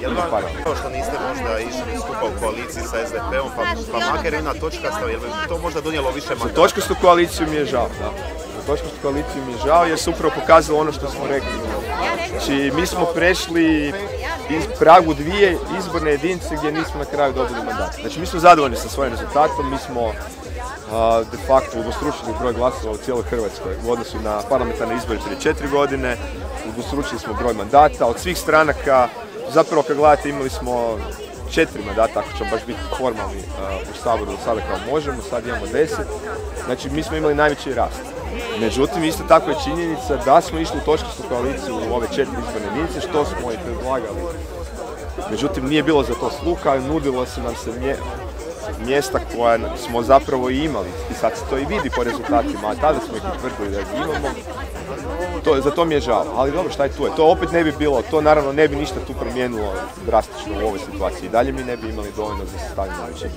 Je li vam kao što niste možda išli skupa u koaliciji sa SDP-om, pa, pa makar jedna točkasta, je li to možda donijelo više Za mandata? točkastu koaliciju mi je žao, da. Za točkastu koaliciju mi je žao jer se upravo pokazalo ono što smo rekli. Znači, mi smo prešli iz pragu dvije izborne jedinice gdje nismo na kraju dobili mandat. Znači, mi smo zadovoljni sa svojim rezultatom, mi smo de facto udvostručili broj glasova u cijeloj Hrvatskoj u odnosu na parlamentarne izbore prije četiri godine, udvostručili smo broj mandata od svih stranaka, zapravo kad gledate imali smo četiri mandata, ako ćemo baš biti formalni a, u Saboru sada kao možemo, sad imamo deset, znači mi smo imali najveći rast. Međutim, isto tako je činjenica da smo išli u točkastu koaliciju u ove četiri izborne jedinice, što smo i predlagali. Međutim, nije bilo za to sluha, nudilo se nam se mje- mjesta koja smo zapravo i imali. I sad se to i vidi po rezultatima, a tada smo ih i tvrdili da ih imamo. To, za to mi je žao, ali dobro šta je tu je. To opet ne bi bilo, to naravno ne bi ništa tu promijenilo drastično u ovoj situaciji. Dalje mi ne bi imali dovoljno za sastavljanje većine.